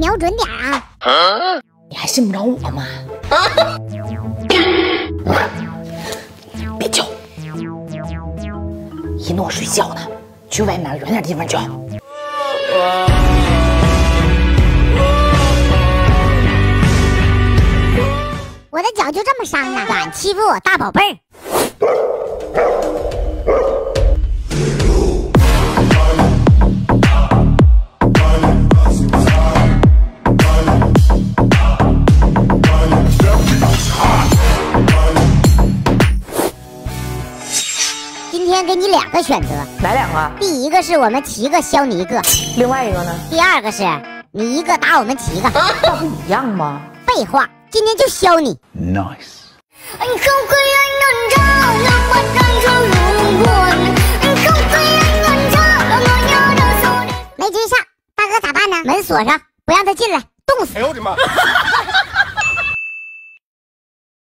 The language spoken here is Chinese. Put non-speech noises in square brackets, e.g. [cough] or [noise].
瞄准点啊！你还信不着我吗？别叫，一诺睡觉呢，去外面远点地方叫。我的脚就这么伤呢，敢欺负我大宝贝儿？今天给你两个选择。哪两个？第一个是我们七个削你一个。另外一个呢？第二个是你一个打我们七个。[laughs] 那不一样吗？废话今天就削你。Nice [laughs] 没接下大哥咋办呢？门锁上不让他进来冻死。哎呦我的妈！[laughs]